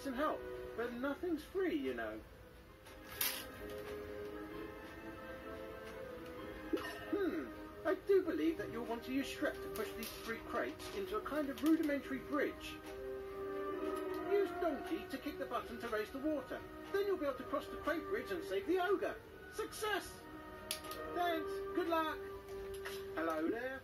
need some help, but nothing's free, you know. Hmm, I do believe that you'll want to use Shrek to push these three crates into a kind of rudimentary bridge. Use Donkey to kick the button to raise the water. Then you'll be able to cross the crate bridge and save the ogre. Success! Thanks. Good luck. Hello there.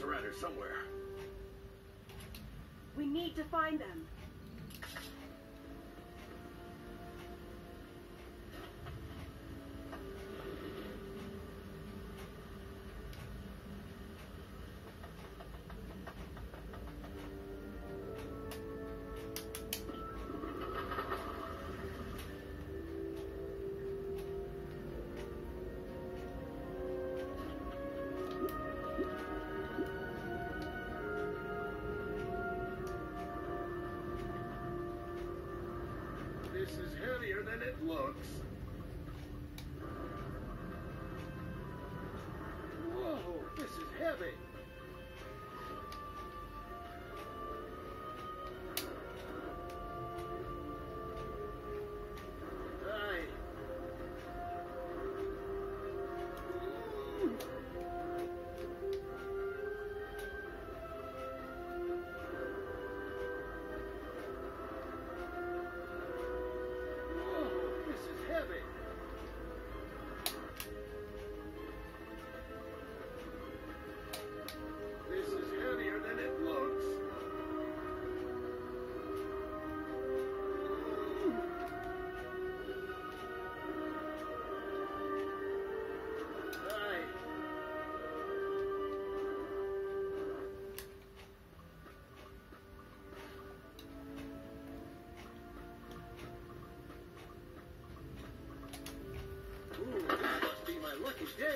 Around here somewhere. We need to find them. This is heavier than it looks. Whoa, this is heavy.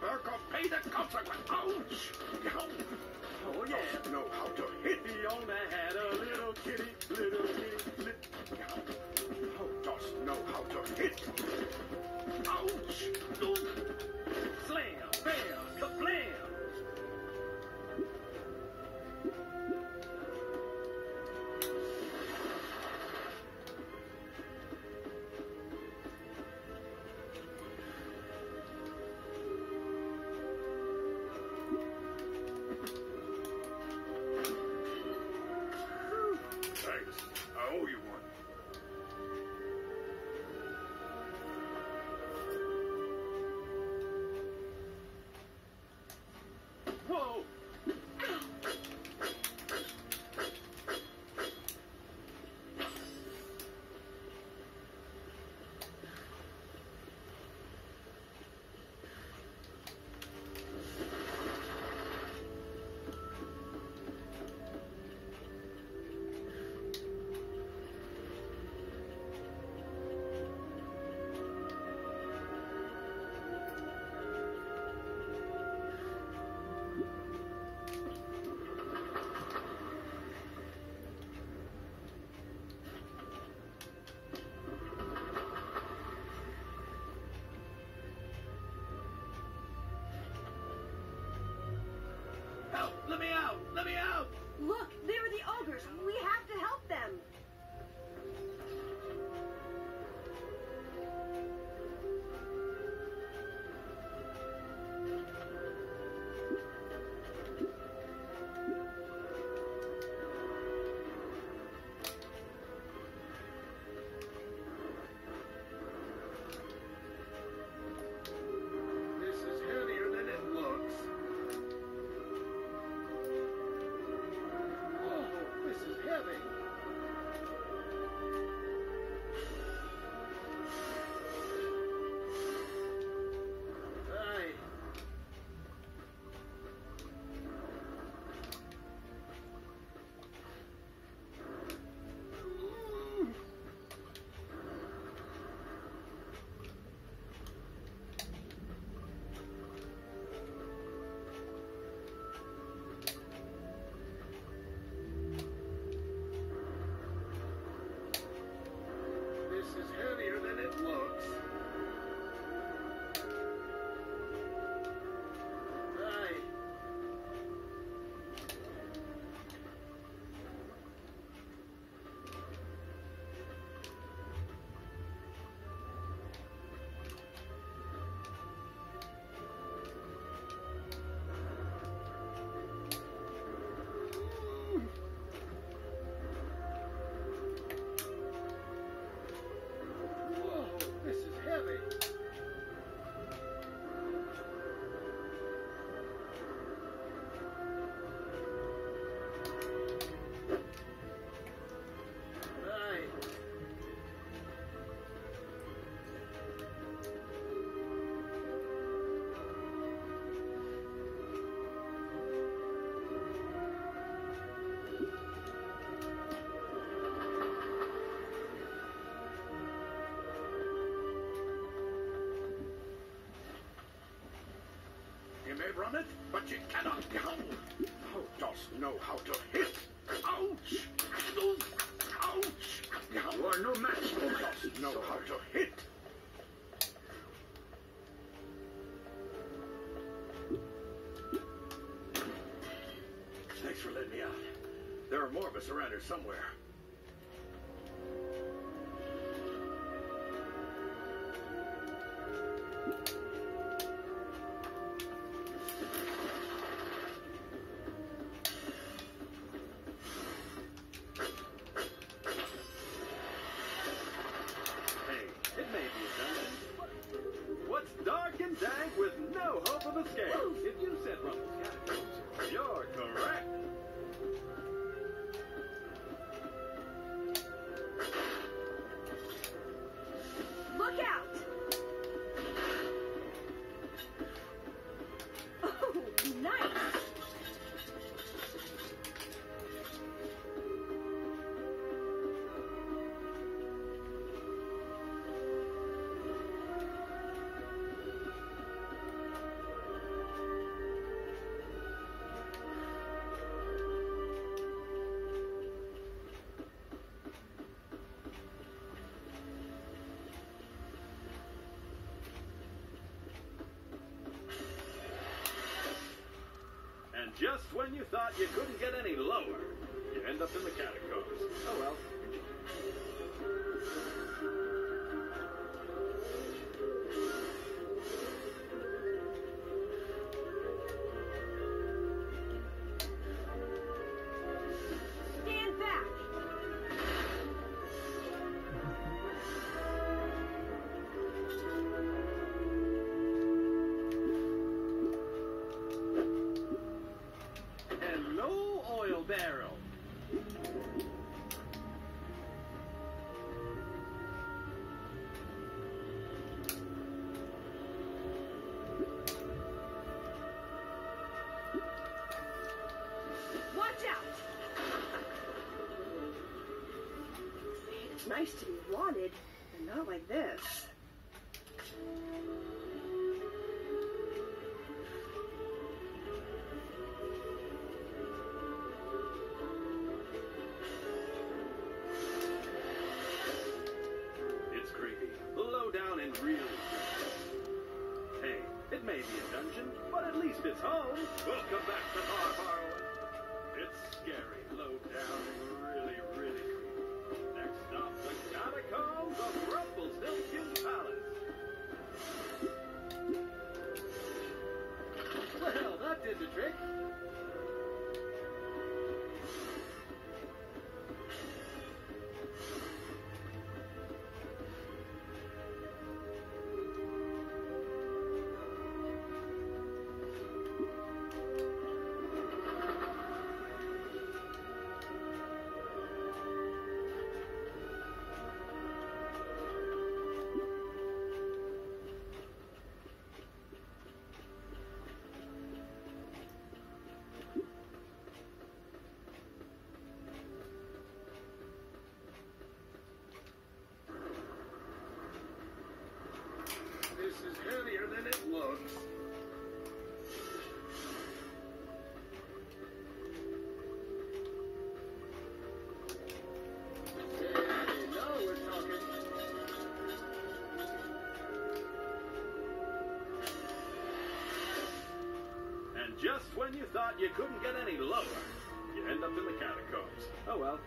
Back or pay the consequence. Ouch! Oh, yeah. Doesn't know how to hit. Fiona had a little kitty, little kitty, li- Oh, doesn't know how to hit. Ouch! let me out. Magic cannot come. Thou dost know how to hit. Ouch! Ouch! You are no match. Thou dost know how to hit. Thanks for letting me out. There are more of us around here somewhere. Just when you thought you couldn't get any lower, you end up in the catacombs. Oh well. This is heavier than it looks. And just when you thought you couldn't get any lower, you end up in the catacombs. Oh well,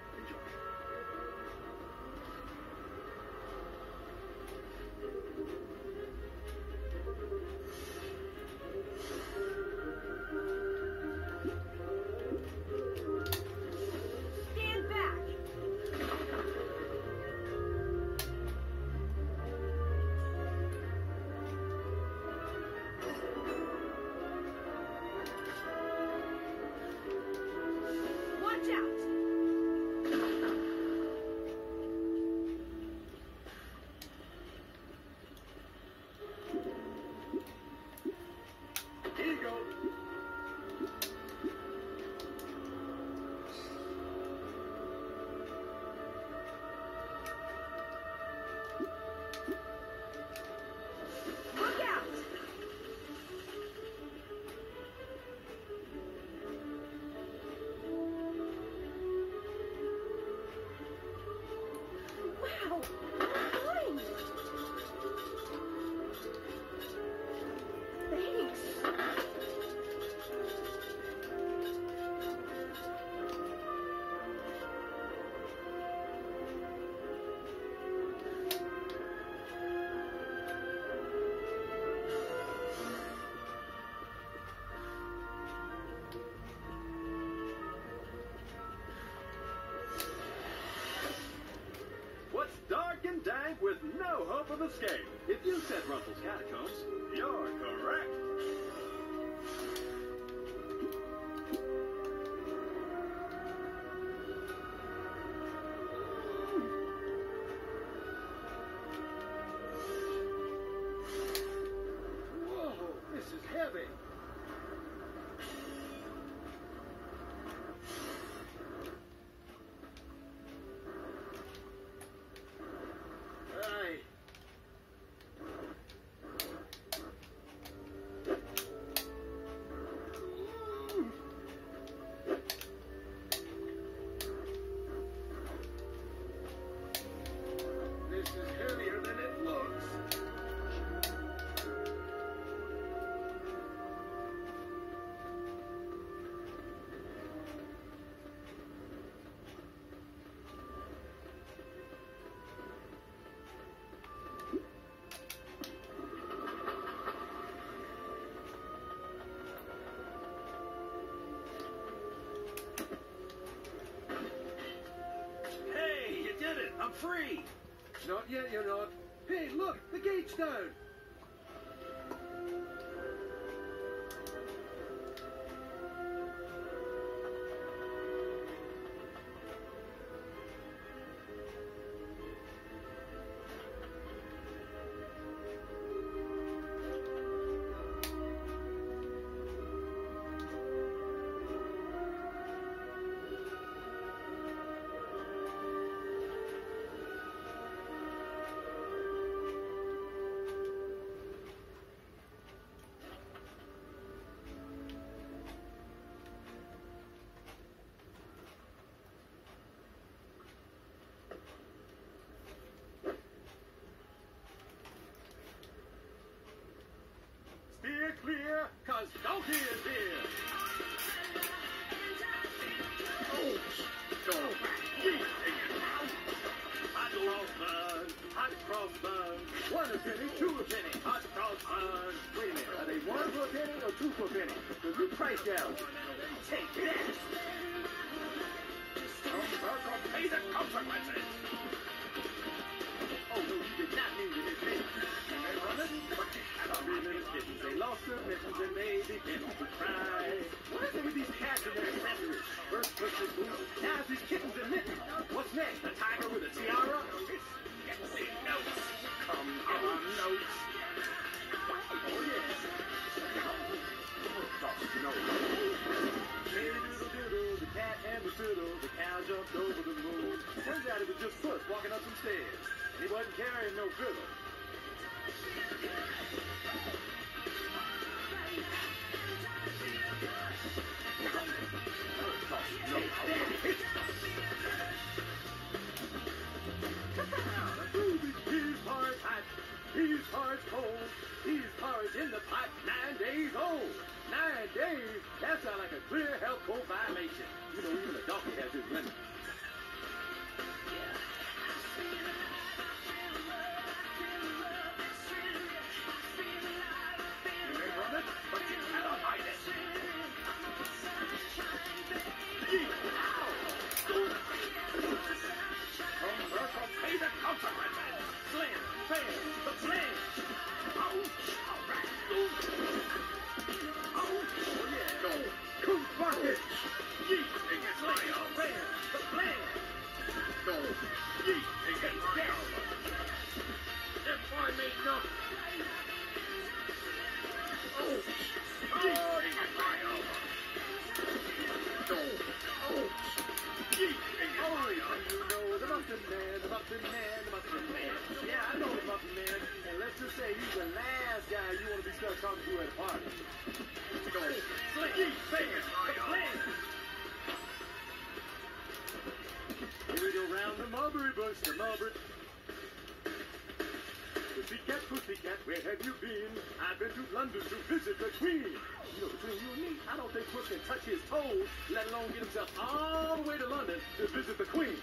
with no hope of escape. If you said Rumple's Catacombs, you're correct. Free! Not yet, you're not. Hey, look, the gate's down. Steer clear, cause Donkey is here! Oh. Yeet. Hot cross bun, hot cross bun, one a penny, two a penny, hot cross bun. Wait a minute, are they one for a penny or two for a penny? Cause you price down. Take back or pay the consequences. They lost their mittens and they begin to cry. What is it with these cats and their accessories? First push the boot, now it's these kittens and mittens. What's next? A tiger with a tiara? Come on, notes. Oh no. Hey doodle, the cat and the fiddle, the cow jumped over the moon. Turns out it was just Puss walking up some stairs. And he wasn't carrying no fiddle. He's hard cold, he's hard in the pot, nine days old. Nine days? That sounds like a clear health code violation. You know, even a donkey has his limits. You Muffin Man, the Muffin Man. Say he's the last guy you want to be stuck talking to at a party. Arm. slam. Here we go round the mulberry bush, the mulberry. Pussycat, pussycat, where have you been? I've been to London to visit the Queen. You know, between you and me, I don't think Puss can touch his toes, let alone get himself all the way to London to visit the Queen.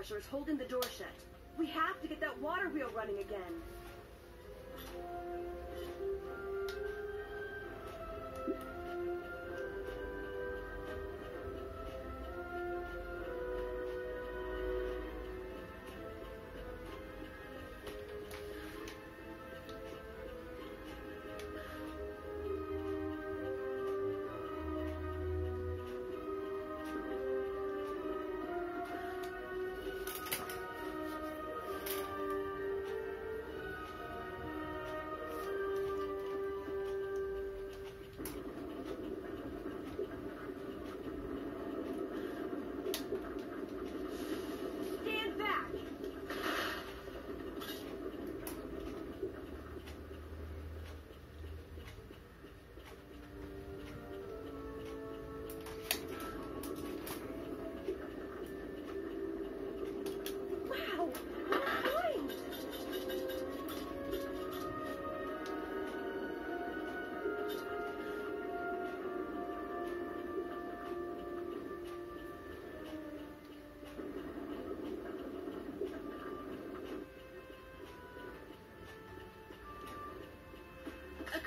Pressure is holding the door shut. We have to get that water wheel running again.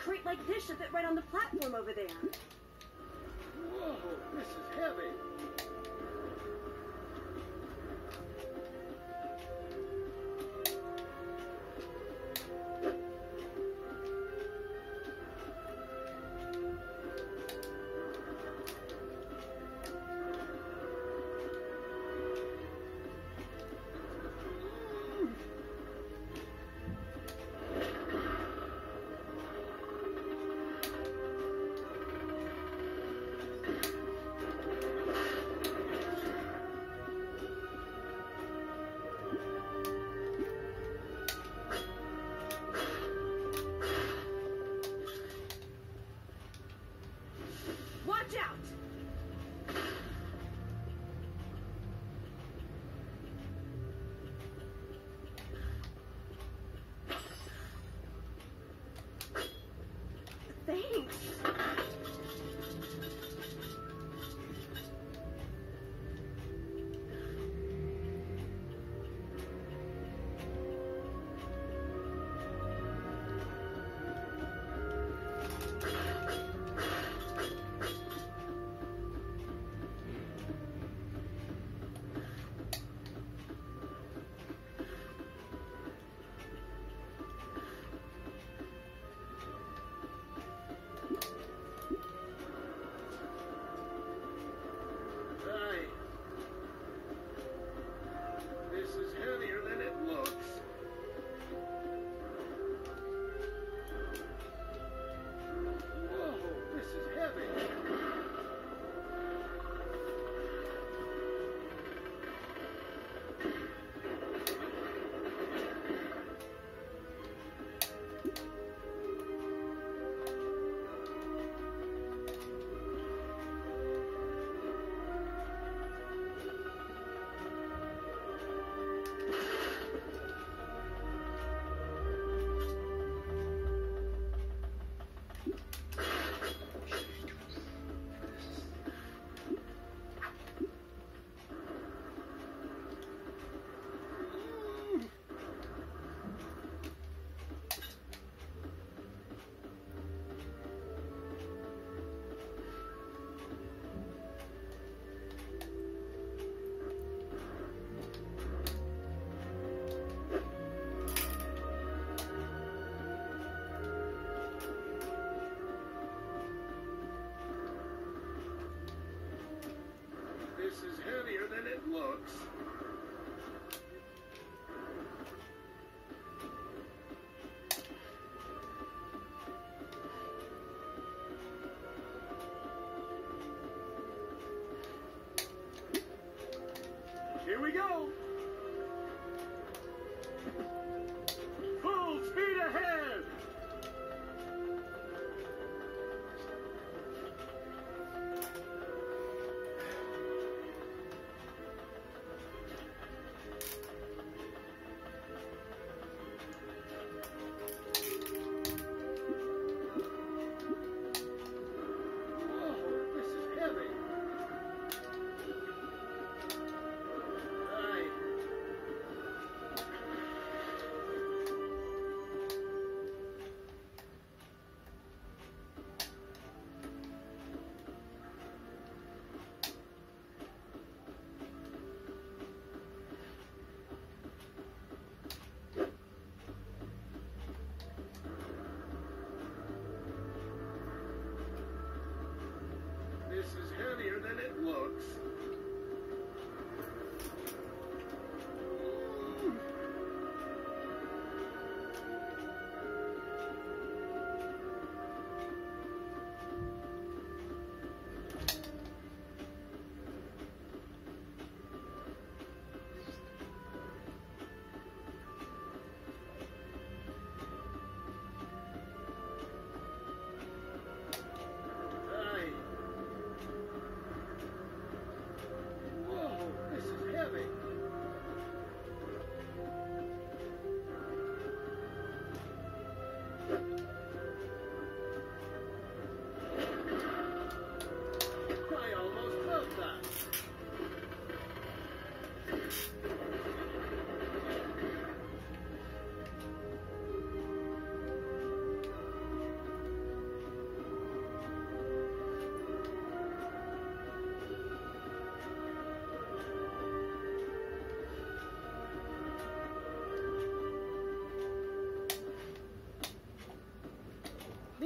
Crate like this should fit right on the platform over there. Whoa, this is heavy. We go.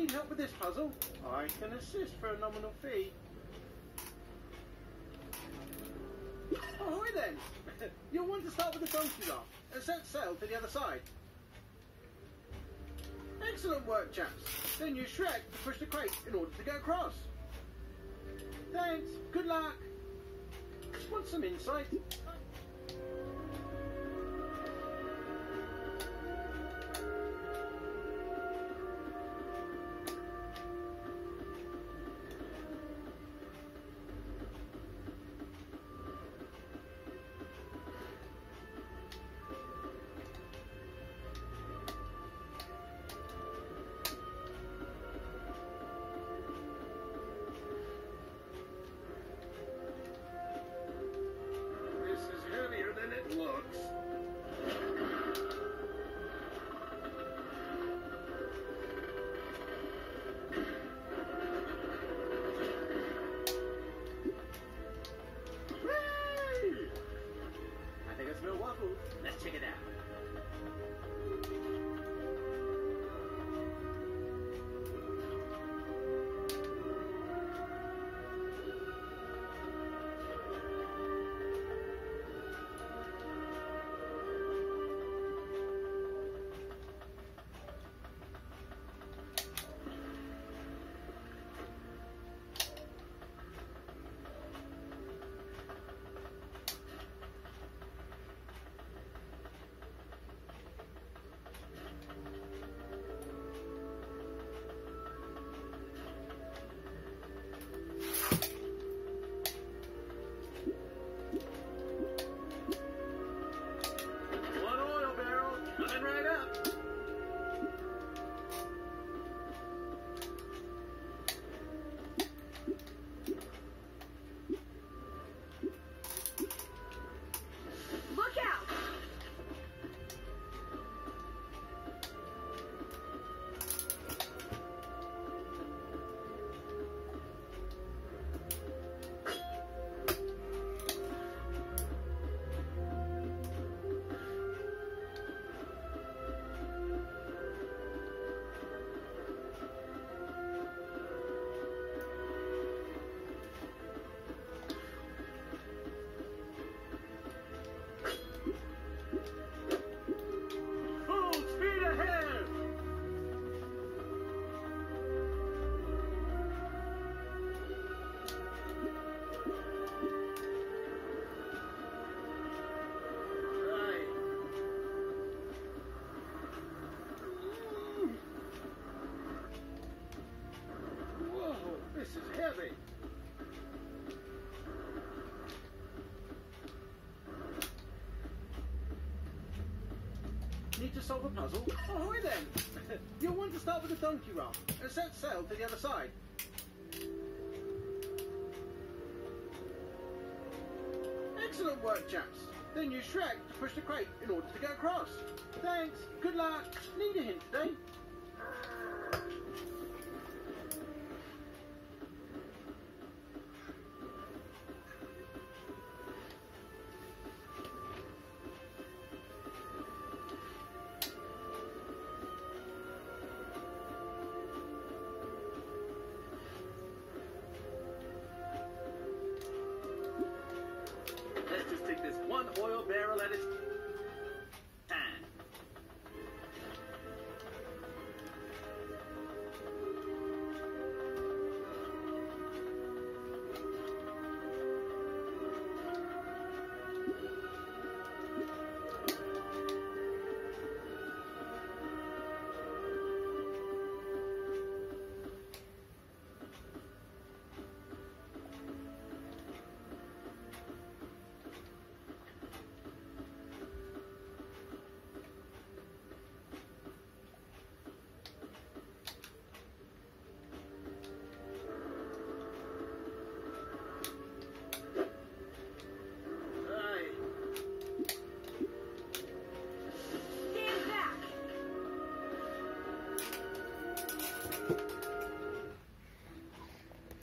Need help with this puzzle? I can assist for a nominal fee. Oh, Ahoy then! You'll want to start with the donkeys off and set sail to the other side. Excellent work, chaps. Then use Shrek to push the crate in order to get across. Thanks. Good luck. Just want some insight? Need to solve a puzzle? Oh, Ahoy then! You'll want to start with the donkey raft and set sail to the other side. Excellent work, chaps. Then use Shrek to push the crate in order to get across. Thanks. Good luck. Need a hint today? Oil barrel at a